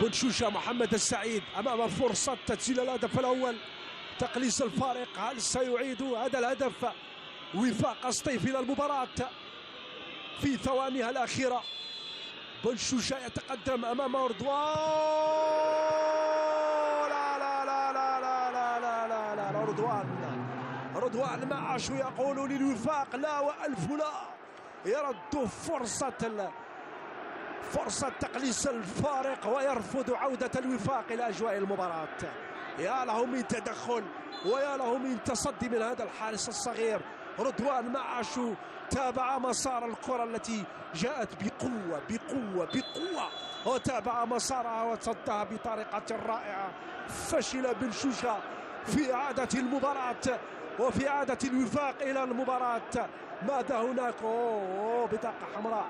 بنشوشة محمد السعيد أمام فرصة تسجيل الهدف الأول تقليص الفارق هل سيعيد هذا الهدف وفاق سطيف إلى المباراة في ثوانيها الأخيرة بنشوشة يتقدم أمام رضوان لا لا لا لا لا لا لا لا لا, لا رضوان معاش يقول للوفاق لا وألف لا يرد فرصة فرصة تقليص الفارق ويرفض عودة الوفاق إلى أجواء المباراة. يا له من تدخل ويا له من تصدي من هذا الحارس الصغير. رضوان معاشو تابع مسار الكرة التي جاءت بقوة بقوة بقوة. وتابع مسارها وتصدها بطريقة رائعة. فشل بن شوشة في إعادة المباراة وفي إعادة الوفاق إلى المباراة. ماذا هناك؟ أوه بطاقة حمراء.